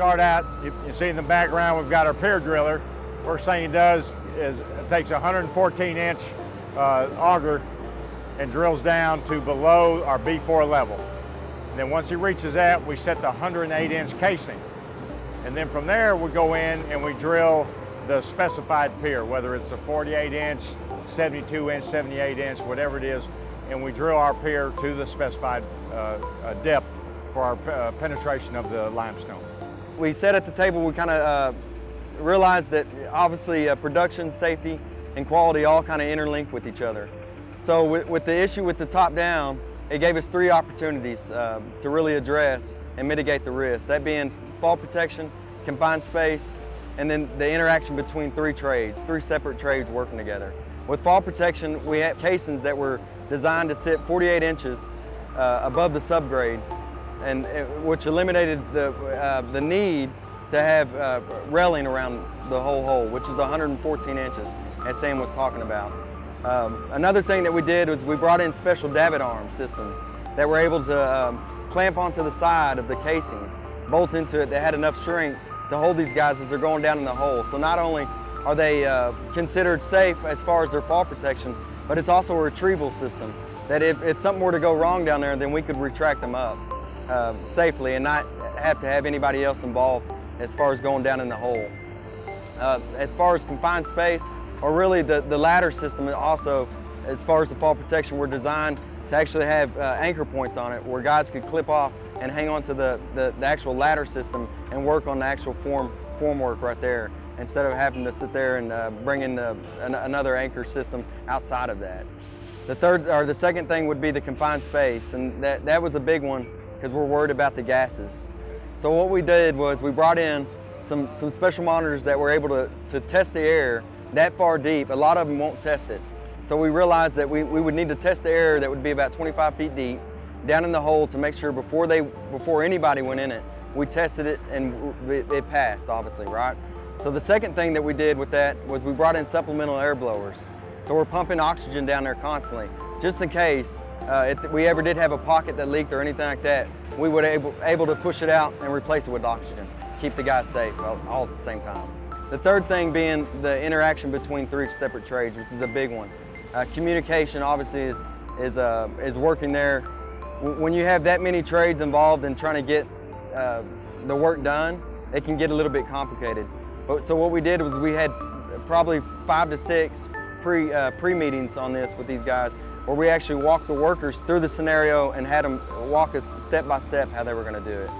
start out, you, see in the background, we've got our pier driller. First thing he does is it takes a 114 inch uh, auger and drills down to below our B4 level. And then once he reaches that, we set the 108 inch casing. And then from there, we go in and we drill the specified pier, whether it's a 48 inch, 72 inch, 78 inch, whatever it is, and we drill our pier to the specified uh, uh, depth for our uh, penetration of the limestone. We sat at the table, we kind of uh, realized that obviously uh, production, safety, and quality all kind of interlink with each other. So with, with, the issue with the top down, it gave us three opportunities um, to really address and mitigate the risk. That being fall protection, confined space, and then the interaction between three trades, three separate trades working together. With fall protection, we had casings that were designed to sit 48 inches uh, above the subgrade, and it, which eliminated the, uh, the need to have uh, railing around the whole hole, which is 114 inches, as Sam was talking about. Um, another thing that we did was we brought in special davit arm systems that were able to um, clamp onto the side of the casing, bolt into it that had enough strength to hold these guys as they're going down in the hole. So not only are they uh, considered safe as far as their fall protection, but it's also a retrieval system that if, if something were to go wrong down there, then we could retract them up uh, safely and not have to have anybody else involved as far as going down in the hole. Uh, as far as confined space, or really the, the ladder system also, as far as the fall protection, we're designed to actually have uh, anchor points on it where guys could clip off and hang on to the, the, the, actual ladder system and work on the actual form, form work right there instead of having to sit there and uh, bring in the, an, another anchor system outside of that. The third, or the second thing would be the confined space, and that, that was a big one because we're worried about the gases. So what we did was we brought in some, some special monitors that were able to, to test the air that far deep. A lot of them won't test it. So we realized that we, we would need to test the air that would be about 25 feet deep down in the hole to make sure before they before anybody went in it, we tested it and it, it passed, obviously, right? So the second thing that we did with that was we brought in supplemental air blowers. So we're pumping oxygen down there constantly, just in case uh, if we ever did have a pocket that leaked or anything like that, we would able, able to push it out and replace it with oxygen, keep the guys safe all, all at the same time. The third thing being the interaction between three separate trades, which is a big one. Uh, communication obviously is, is, uh, is working there when you have that many trades involved in trying to get uh, the work done, it can get a little bit complicated. But so what we did was we had probably five to six pre uh, pre meetings on this with these guys, where we actually walked the workers through the scenario and had them walk us step by step how they were going to do it.